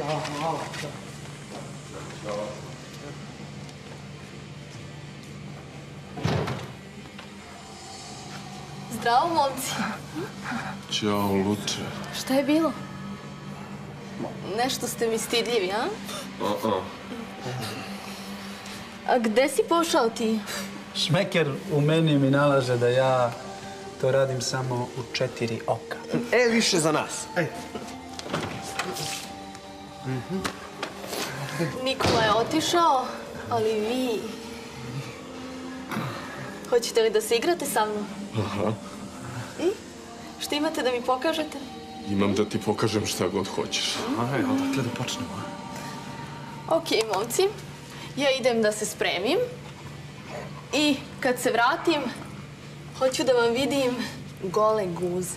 Ćao, hvala. Zdravo, momci. Ćao, Luče. Šta je bilo? Nešto ste mi stidljivi, a? A-a. A gde si pošao ti? Šmeker u meni mi nalaže da ja to radim samo u četiri oka. E, više za nas. Nikola je otišao, ali vi... Hoćete li da se igrate sa mnom? Aha. I? Šta imate da mi pokažete? Imam da ti pokažem šta god hoćeš. Aj, odakle da počnemo? a? Ok, momci. Ja idem da se spremim. I kad se vratim, hoću da vam vidim gole guze.